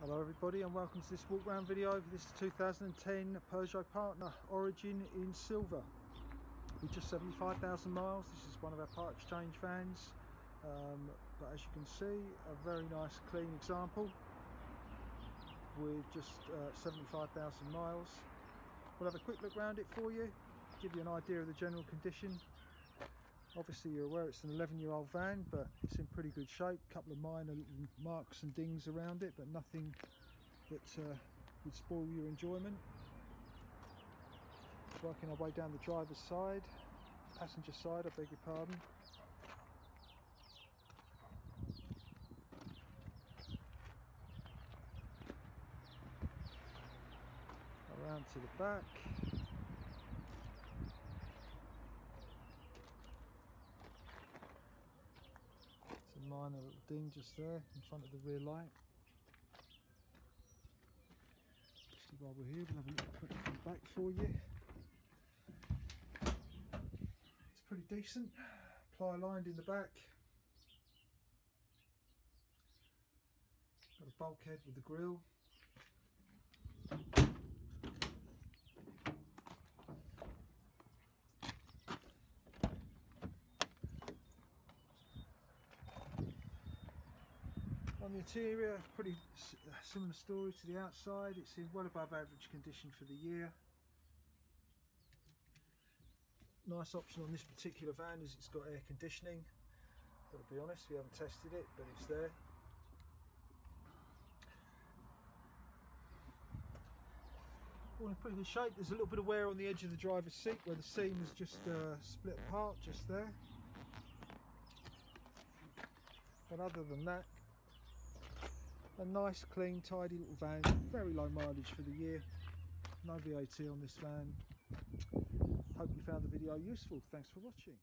Hello everybody and welcome to this walk round video. This is 2010 Peugeot Partner Origin in silver with just 75,000 miles. This is one of our part exchange vans um, but as you can see a very nice clean example with just uh, 75,000 miles. We'll have a quick look around it for you, give you an idea of the general condition Obviously you're aware it's an 11 year old van but it's in pretty good shape. A couple of minor marks and dings around it but nothing that uh, would spoil your enjoyment. Working our way down the driver's side, passenger side I beg your pardon. Around to the back. Minor little ding just there in front of the rear light. Actually, while we're here, we'll have a little quick look back for you. It's pretty decent, ply lined in the back. Got a bulkhead with the grill. On the interior, pretty similar story to the outside. It's in well above average condition for the year. Nice option on this particular van is it's got air conditioning. Got to be honest, we haven't tested it, but it's there. All in pretty good shape. There's a little bit of wear on the edge of the driver's seat where the seam is just uh, split apart just there. But other than that, a nice clean tidy little van. Very low mileage for the year. No VAT on this van. Hope you found the video useful. Thanks for watching